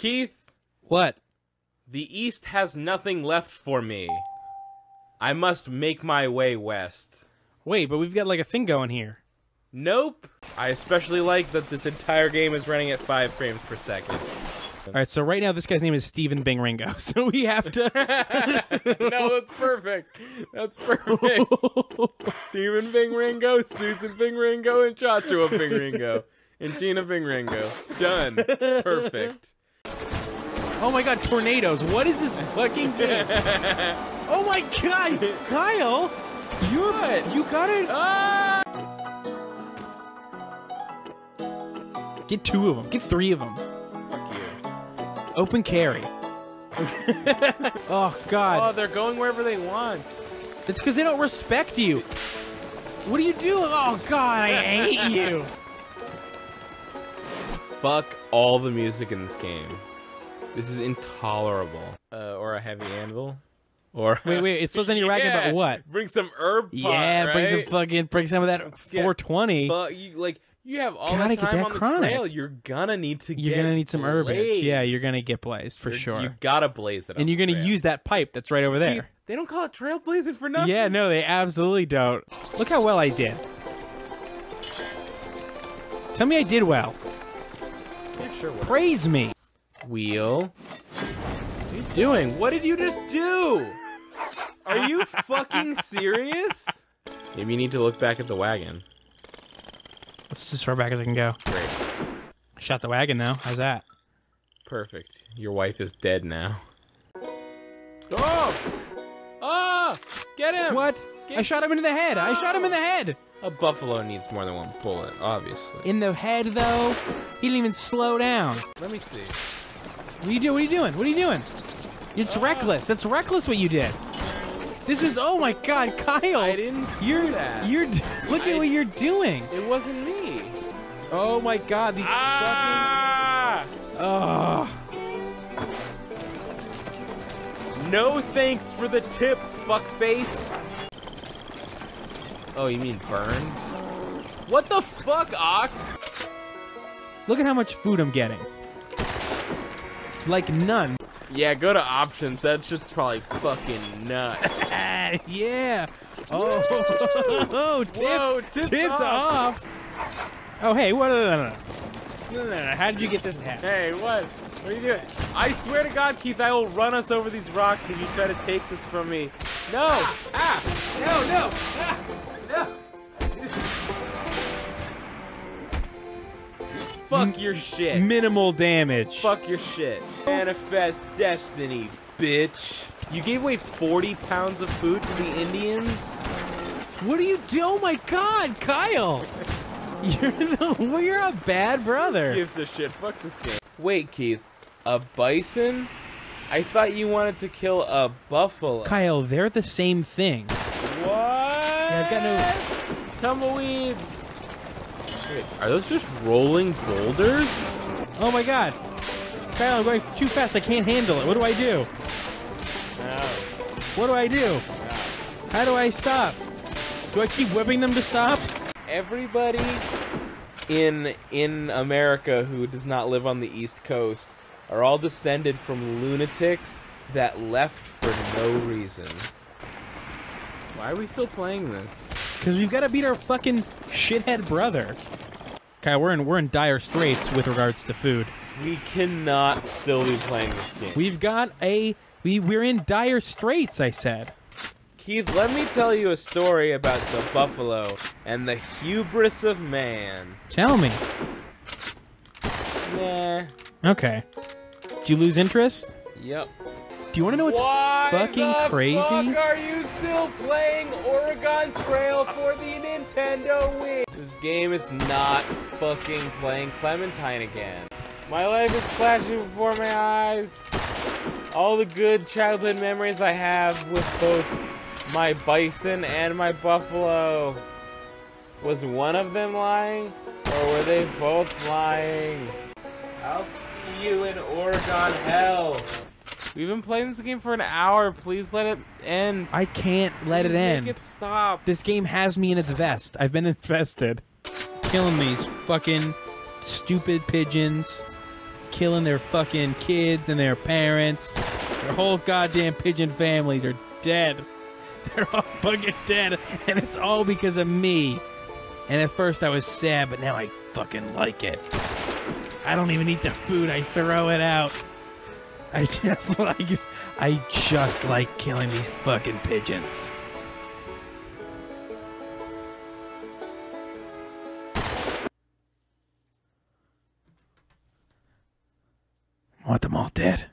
Keith, What? the East has nothing left for me. I must make my way west. Wait, but we've got like a thing going here. Nope. I especially like that this entire game is running at five frames per second. All right, so right now this guy's name is Steven Bing Ringo, so we have to. no, that's perfect. That's perfect. Stephen Bing Ringo, Susan Bing Ringo, and Joshua Bing Ringo. And Gina Bing Ringo. Done. Perfect. Oh my god, tornadoes! What is this fucking thing? oh my god, Kyle, you're What? you got it. Ah! Get two of them. Get three of them. Fuck you. Open carry. oh god. Oh, they're going wherever they want. it's because they don't respect you. What are you doing? Oh god, I hate you. Fuck all the music in this game. This is intolerable. Uh, or a heavy anvil. Or Wait, wait, it slows down your wagon, Yeah, but what? Bring some herb pot, Yeah, bring some fucking bring some of that 420. But you like you have all Gotta that get time that on the chronic. trail. You're gonna need to. You're get gonna need some herbage. Yeah, you're gonna get blazed for You're- sure. You gotta blaze it. and you're gonna use that pipe that's right over there. They don't call it trailblazing for nothing. Yeah, no, they absolutely don't. Look how well I did. Tell me I did well. Yeah, sure. Praise me. Wheel. What are you doing? What did you just do? Are you fucking serious? Maybe you need to look back at the wagon. Let's as far back as I can go. Great. Shot the wagon though. How's that? Perfect. Your wife is dead now. Oh! Oh! Get him! What? I shot him in the head. I shot him in the head. A buffalo needs more than one bullet, obviously. In the head though. He didn't even slow down. Let me see. What are you doing? What are you doing? What are you doing? It's reckless. That's reckless what you did. This is oh my god, Kyle. I didn't do You're that. you're look at I- what you're doing. It wasn't me. Oh my god, these Ah! fucking oh. No thanks for the tip, fuckface. Oh, you mean burn? What the fuck, Ox? Look at how much food I'm getting. Like none. Yeah, go to options. That's just probably fucking nuts. Ah, yeah. Oh, oh tips, Whoa, tips off. off. Oh, hey, what? No, no, no, no. no, no, no. How did you get this to happen? hey, what? What are you doing? I swear to God, Keith, I will run us over these rocks if you try to take this from me. No! Ah! No, no! Ah! No! Fuck your shit. Minimal damage. Fuck your shit. Manifest destiny, bitch. You gave away 40 pounds of food to the Indians? What do you do? Oh my God, Kyle! You're the, well, you're a bad brother. Who Gives a shit. Fuck this game. Wait, Keith. A bison? I thought you wanted to kill a buffalo. Kyle, they're the same thing. What? I've got no- Tumbleweeds. Wait, are those just rolling boulders? Oh my God, Kyle, I'm going too fast. I can't handle it. What do I do? No. What do I do? How do I stop? Do I keep whipping them to stop? Everybody in in America who does not live on the East Coast are all descended from lunatics that left for no reason. Why are we still playing this? Because we've got to beat our fucking shithead brother. Kyle, we're in we're in dire straits with regards to food. We cannot still be playing this game. We've got a we we're in dire straits. I said. Keith, let me tell you a story about the buffalo and the hubris of man. Tell me. Nah. Okay. Did you lose interest? Yep. Do you want to know what's Why fucking the crazy? fuck are you still playing Oregon Trail for the Nintendo Wii? This game is not fucking playing Clementine again. My life is flashing before my eyes. All the good childhood memories I have with both my bison and my buffalo. Was one of them lying? Or were they both lying? I'll see you in Oregon hell. We've been playing this game for an hour. Please let it end. I can't let it Please end. Make it stop. This game has me in its vest. I've been infested. Killing these fucking stupid pigeons. killing their fucking kids and their parents. Their whole goddamn pigeon families are dead. They're all fucking dead, and it's all because of me. And at first I was sad, but now I fucking like it. I don't even eat the food, I throw it out. I just like I just like killing these fucking pigeons. Want them all dead.